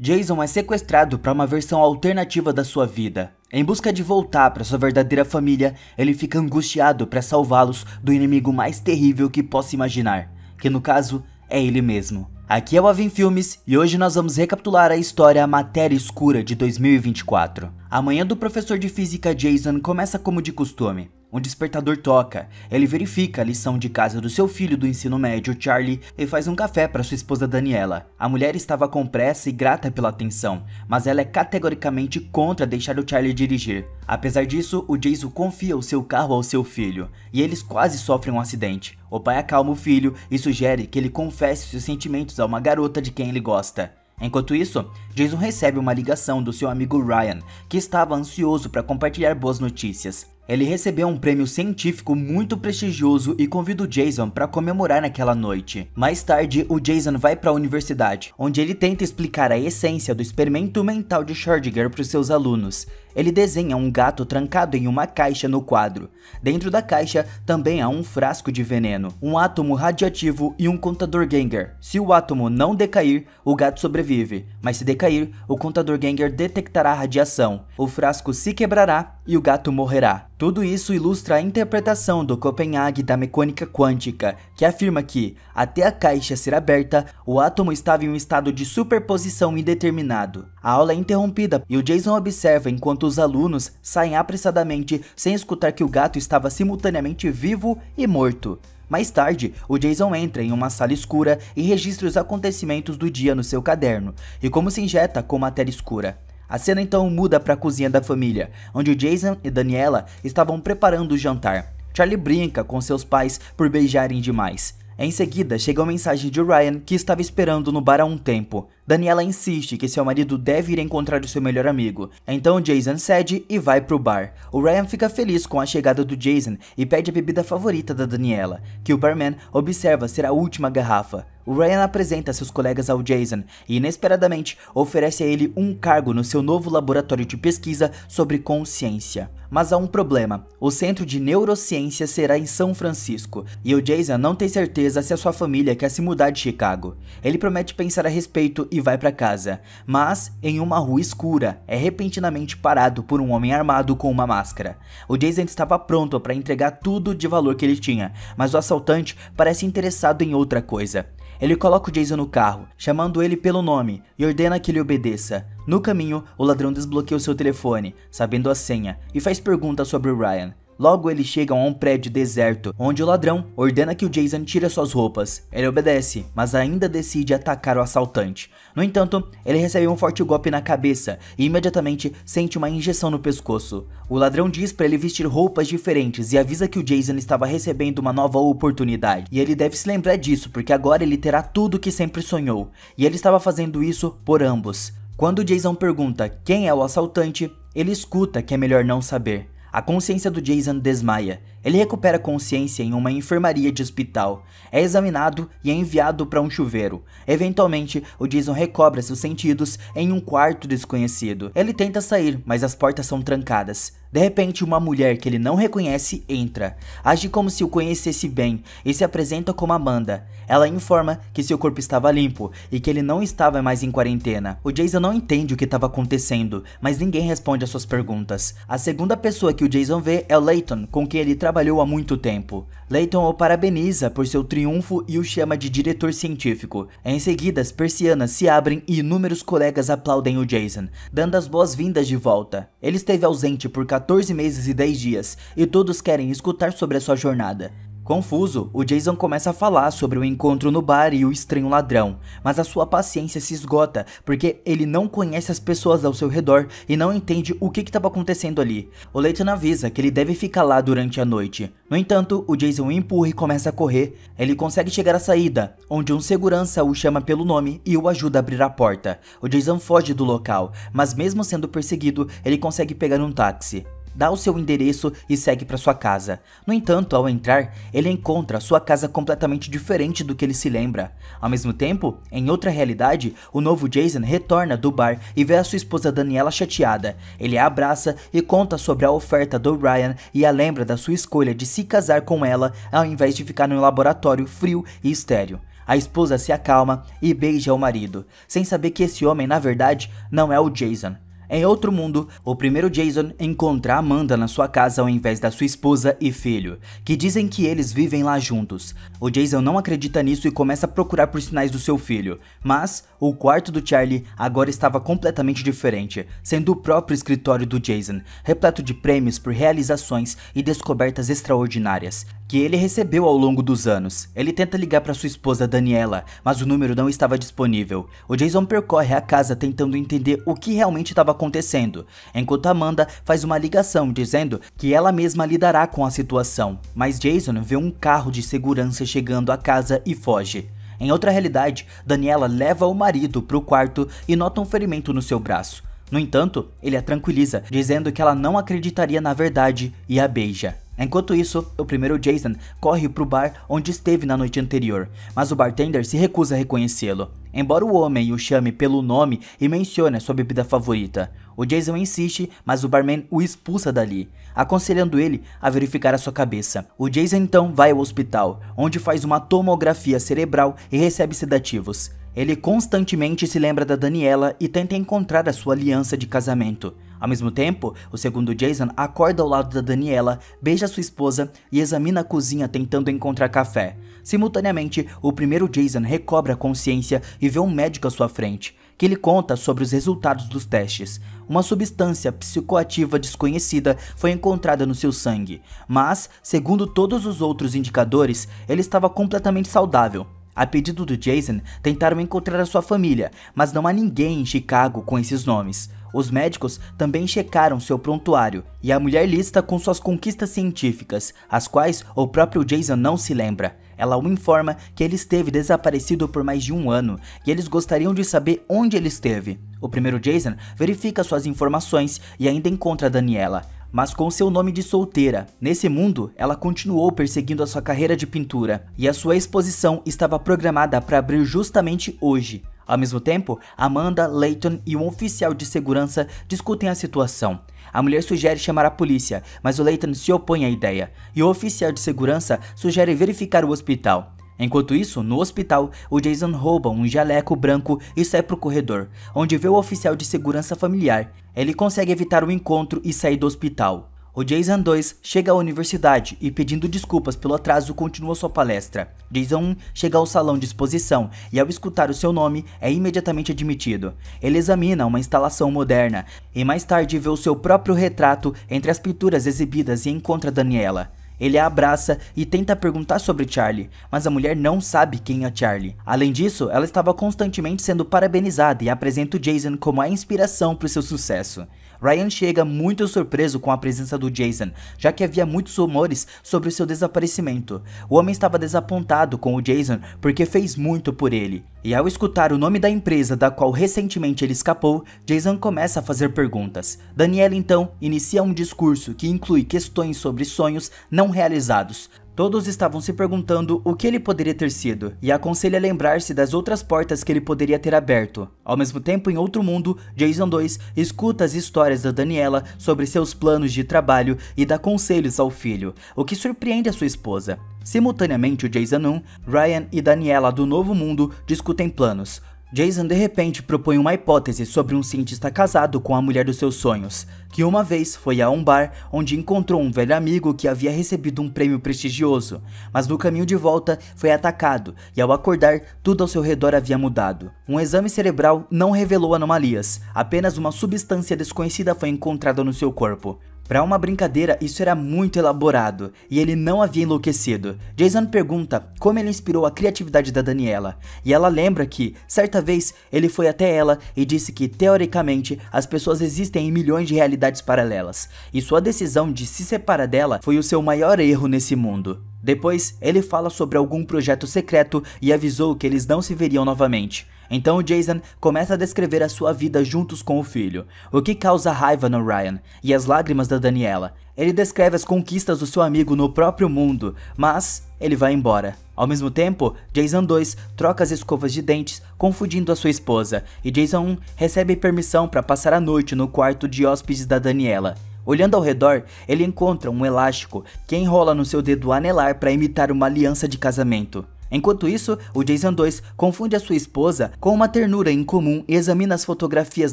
Jason é sequestrado para uma versão alternativa da sua vida. Em busca de voltar para sua verdadeira família, ele fica angustiado para salvá-los do inimigo mais terrível que possa imaginar, que no caso é ele mesmo. Aqui é o Avin Filmes e hoje nós vamos recapitular a história Matéria Escura de 2024. A manhã do professor de física Jason começa como de costume. Um despertador toca. Ele verifica a lição de casa do seu filho do ensino médio, Charlie, e faz um café para sua esposa Daniela. A mulher estava com pressa e grata pela atenção, mas ela é categoricamente contra deixar o Charlie dirigir. Apesar disso, o Jason confia o seu carro ao seu filho, e eles quase sofrem um acidente. O pai acalma o filho e sugere que ele confesse seus sentimentos a uma garota de quem ele gosta. Enquanto isso, Jason recebe uma ligação do seu amigo Ryan, que estava ansioso para compartilhar boas notícias. Ele recebeu um prêmio científico muito prestigioso e convida o Jason para comemorar naquela noite. Mais tarde, o Jason vai para a universidade, onde ele tenta explicar a essência do experimento mental de Schrödinger para os seus alunos. Ele desenha um gato trancado em uma caixa no quadro. Dentro da caixa também há um frasco de veneno, um átomo radioativo e um contador Geiger. Se o átomo não decair, o gato sobrevive, mas se decair, o contador Geiger detectará a radiação. O frasco se quebrará e o gato morrerá. Tudo isso ilustra a interpretação do Copenhague da mecânica quântica, que afirma que, até a caixa ser aberta, o átomo estava em um estado de superposição indeterminado. A aula é interrompida e o Jason observa enquanto os alunos saem apressadamente sem escutar que o gato estava simultaneamente vivo e morto. Mais tarde, o Jason entra em uma sala escura e registra os acontecimentos do dia no seu caderno, e como se injeta com matéria escura. A cena então muda para a cozinha da família, onde o Jason e Daniela estavam preparando o jantar. Charlie brinca com seus pais por beijarem demais. Em seguida, chega uma mensagem de Ryan que estava esperando no bar há um tempo. Daniela insiste que seu marido deve ir encontrar o seu melhor amigo. Então Jason cede e vai pro bar. O Ryan fica feliz com a chegada do Jason e pede a bebida favorita da Daniela, que o barman observa ser a última garrafa. Ryan apresenta seus colegas ao Jason e inesperadamente oferece a ele um cargo no seu novo laboratório de pesquisa sobre consciência. Mas há um problema: o centro de neurociência será em São Francisco e o Jason não tem certeza se a sua família quer se mudar de Chicago. Ele promete pensar a respeito e vai para casa, mas em uma rua escura é repentinamente parado por um homem armado com uma máscara. O Jason estava pronto para entregar tudo de valor que ele tinha, mas o assaltante parece interessado em outra coisa. Ele coloca o Jason no carro, chamando ele pelo nome e ordena que ele obedeça. No caminho, o ladrão desbloqueia o seu telefone, sabendo a senha, e faz perguntas sobre Ryan. Logo eles chegam a um prédio deserto, onde o ladrão ordena que o Jason tire suas roupas. Ele obedece, mas ainda decide atacar o assaltante. No entanto, ele recebe um forte golpe na cabeça e imediatamente sente uma injeção no pescoço. O ladrão diz para ele vestir roupas diferentes e avisa que o Jason estava recebendo uma nova oportunidade. E ele deve se lembrar disso, porque agora ele terá tudo o que sempre sonhou. E ele estava fazendo isso por ambos. Quando Jason pergunta quem é o assaltante, ele escuta que é melhor não saber. A consciência do Jason desmaia. Ele recupera consciência em uma enfermaria de hospital, é examinado e é enviado para um chuveiro. Eventualmente, o Jason recobra seus sentidos em um quarto desconhecido. Ele tenta sair, mas as portas são trancadas. De repente, uma mulher que ele não reconhece entra, age como se o conhecesse bem e se apresenta como Amanda. Ela informa que seu corpo estava limpo e que ele não estava mais em quarentena. O Jason não entende o que estava acontecendo, mas ninguém responde às suas perguntas. A segunda pessoa que o Jason vê é o Layton, com quem ele trabalhou há muito tempo. Layton o parabeniza por seu triunfo e o chama de diretor científico. Em seguida, as persianas se abrem e inúmeros colegas aplaudem o Jason, dando as boas-vindas de volta. Ele esteve ausente por 14 meses e 10 dias, e todos querem escutar sobre a sua jornada. Confuso, o Jason começa a falar sobre o encontro no bar e o estranho ladrão, mas a sua paciência se esgota porque ele não conhece as pessoas ao seu redor e não entende o que estava acontecendo ali. O Leighton avisa que ele deve ficar lá durante a noite. No entanto, o Jason empurra e começa a correr. Ele consegue chegar à saída, onde um segurança o chama pelo nome e o ajuda a abrir a porta. O Jason foge do local, mas mesmo sendo perseguido, ele consegue pegar um táxi dá o seu endereço e segue para sua casa. No entanto, ao entrar, ele encontra sua casa completamente diferente do que ele se lembra. Ao mesmo tempo, em outra realidade, o novo Jason retorna do bar e vê a sua esposa Daniela chateada. Ele a abraça e conta sobre a oferta do Ryan e a lembra da sua escolha de se casar com ela ao invés de ficar no laboratório frio e estéreo. a esposa se acalma e beija o marido, sem saber que esse homem na verdade não é o Jason. Em outro mundo, o primeiro Jason encontra Amanda na sua casa ao invés da sua esposa e filho, que dizem que eles vivem lá juntos. O Jason não acredita nisso e começa a procurar por sinais do seu filho, mas o quarto do Charlie agora estava completamente diferente, sendo o próprio escritório do Jason, repleto de prêmios por realizações e descobertas extraordinárias que ele recebeu ao longo dos anos. Ele tenta ligar para sua esposa Daniela, mas o número não estava disponível. O Jason percorre a casa tentando entender o que realmente estava acontecendo, enquanto Amanda faz uma ligação dizendo que ela mesma lidará com a situação. Mas Jason vê um carro de segurança chegando à casa e foge. Em outra realidade, Daniela leva o marido para o quarto e nota um ferimento no seu braço. No entanto, ele a tranquiliza, dizendo que ela não acreditaria na verdade e a beija. Enquanto isso, o primeiro Jason corre para o bar onde esteve na noite anterior, mas o bartender se recusa a reconhecê-lo. Embora o homem o chame pelo nome e mencione sua bebida favorita, o Jason insiste, mas o barman o expulsa dali, aconselhando ele a verificar a sua cabeça. O Jason então vai ao hospital, onde faz uma tomografia cerebral e recebe sedativos. Ele constantemente se lembra da Daniela e tenta encontrar a sua aliança de casamento. Ao mesmo tempo, o segundo Jason acorda ao lado da Daniela, beija sua esposa e examina a cozinha tentando encontrar café. Simultaneamente, o primeiro Jason recobra a consciência e vê um médico à sua frente, que lhe conta sobre os resultados dos testes. Uma substância psicoativa desconhecida foi encontrada no seu sangue, mas, segundo todos os outros indicadores, ele estava completamente saudável. A pedido do Jason, tentaram encontrar a sua família, mas não há ninguém em Chicago com esses nomes. Os médicos também checaram seu prontuário e a mulher lista com suas conquistas científicas, as quais o próprio Jason não se lembra. Ela o informa que ele esteve desaparecido por mais de um ano e eles gostariam de saber onde ele esteve. O primeiro Jason verifica suas informações e ainda encontra Daniela, mas com seu nome de solteira. Nesse mundo, ela continuou perseguindo a sua carreira de pintura e a sua exposição estava programada para abrir justamente hoje. Ao mesmo tempo, Amanda, Layton e um oficial de segurança discutem a situação. A mulher sugere chamar a polícia, mas o Layton se opõe à ideia, e o oficial de segurança sugere verificar o hospital. Enquanto isso, no hospital, o Jason rouba um jaleco branco e sai para o corredor, onde vê o oficial de segurança familiar. Ele consegue evitar o encontro e sair do hospital. O Jason 2 chega à universidade e, pedindo desculpas pelo atraso, continua sua palestra. Jason 1 chega ao salão de exposição e, ao escutar o seu nome, é imediatamente admitido. Ele examina uma instalação moderna e mais tarde vê o seu próprio retrato entre as pinturas exibidas e encontra Daniela. Ele a abraça e tenta perguntar sobre Charlie, mas a mulher não sabe quem é Charlie. Além disso, ela estava constantemente sendo parabenizada e apresenta o Jason como a inspiração para o seu sucesso. Ryan chega muito surpreso com a presença do Jason, já que havia muitos rumores sobre o seu desaparecimento. O homem estava desapontado com o Jason porque fez muito por ele. E ao escutar o nome da empresa da qual recentemente ele escapou, Jason começa a fazer perguntas. Daniela então inicia um discurso que inclui questões sobre sonhos não realizados, Todos estavam se perguntando o que ele poderia ter sido, e aconselha lembrar-se das outras portas que ele poderia ter aberto. Ao mesmo tempo, em outro mundo, Jason 2 escuta as histórias da Daniela sobre seus planos de trabalho e dá conselhos ao filho, o que surpreende a sua esposa. Simultaneamente, o Jason 1, Ryan e Daniela do Novo Mundo discutem planos. Jason de repente propõe uma hipótese sobre um cientista casado com a mulher dos seus sonhos, que uma vez foi a um bar onde encontrou um velho amigo que havia recebido um prêmio prestigioso, mas no caminho de volta foi atacado e ao acordar tudo ao seu redor havia mudado. Um exame cerebral não revelou anomalias, apenas uma substância desconhecida foi encontrada no seu corpo. Para uma brincadeira, isso era muito elaborado e ele não havia enlouquecido. Jason pergunta como ele inspirou a criatividade da Daniela, e ela lembra que, certa vez, ele foi até ela e disse que, teoricamente, as pessoas existem em milhões de realidades paralelas, e sua decisão de se separar dela foi o seu maior erro nesse mundo. Depois, ele fala sobre algum projeto secreto e avisou que eles não se veriam novamente. Então Jason começa a descrever a sua vida juntos com o filho, o que causa raiva no Ryan e as lágrimas da Daniela. Ele descreve as conquistas do seu amigo no próprio mundo, mas ele vai embora. Ao mesmo tempo, Jason 2 troca as escovas de dentes, confundindo a sua esposa, e Jason 1 recebe permissão para passar a noite no quarto de hóspedes da Daniela. Olhando ao redor, ele encontra um elástico que enrola no seu dedo anelar para imitar uma aliança de casamento. Enquanto isso, o Jason 2 confunde a sua esposa com uma ternura incomum e examina as fotografias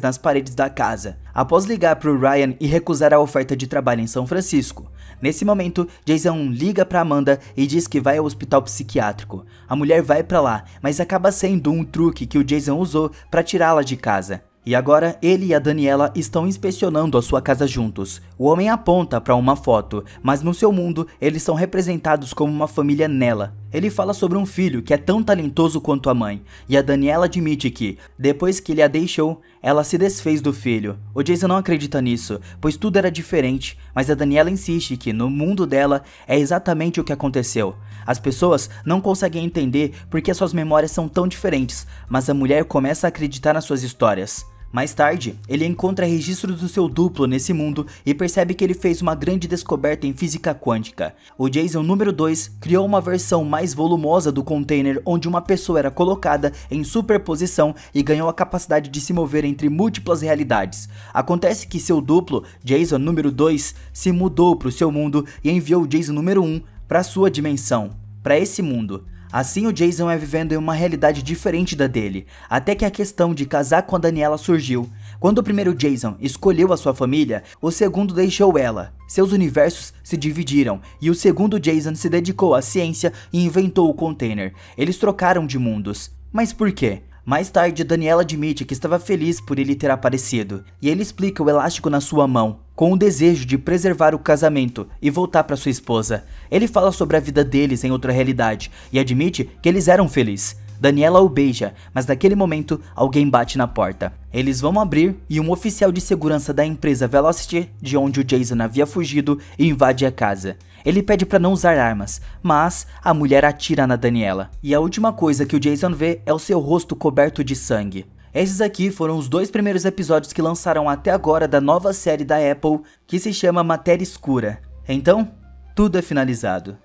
nas paredes da casa, após ligar para o Ryan e recusar a oferta de trabalho em São Francisco. Nesse momento, Jason liga para Amanda e diz que vai ao hospital psiquiátrico. A mulher vai para lá, mas acaba sendo um truque que o Jason usou para tirá-la de casa. E agora ele e a Daniela estão inspecionando a sua casa juntos. O homem aponta para uma foto, mas no seu mundo eles são representados como uma família nela. Ele fala sobre um filho que é tão talentoso quanto a mãe, e a Daniela admite que, depois que ele a deixou, ela se desfez do filho. O Jason não acredita nisso, pois tudo era diferente, mas a Daniela insiste que no mundo dela é exatamente o que aconteceu. As pessoas não conseguem entender porque suas memórias são tão diferentes, mas a mulher começa a acreditar nas suas histórias. Mais tarde, ele encontra registros do seu duplo nesse mundo e percebe que ele fez uma grande descoberta em física quântica. O Jason número 2 criou uma versão mais volumosa do container onde uma pessoa era colocada em superposição e ganhou a capacidade de se mover entre múltiplas realidades. Acontece que seu duplo, Jason número 2, se mudou para o seu mundo e enviou o Jason número 1 para sua dimensão, para esse mundo. Assim o Jason é vivendo em uma realidade diferente da dele, até que a questão de casar com a Daniela surgiu. Quando o primeiro Jason escolheu a sua família, o segundo deixou ela. Seus universos se dividiram e o segundo Jason se dedicou à ciência e inventou o container. Eles trocaram de mundos. Mas por quê? Mais tarde, Daniela admite que estava feliz por ele ter aparecido, e ele explica o elástico na sua mão, com o desejo de preservar o casamento e voltar para sua esposa. Ele fala sobre a vida deles em outra realidade e admite que eles eram felizes. Daniela o beija, mas naquele momento alguém bate na porta. Eles vão abrir e um oficial de segurança da empresa Velocity, de onde o Jason havia fugido, invade a casa. Ele pede para não usar armas, mas a mulher atira na Daniela. E a última coisa que o Jason vê é o seu rosto coberto de sangue. Esses aqui foram os dois primeiros episódios que lançaram até agora da nova série da Apple que se chama Matéria Escura. Então, tudo é finalizado.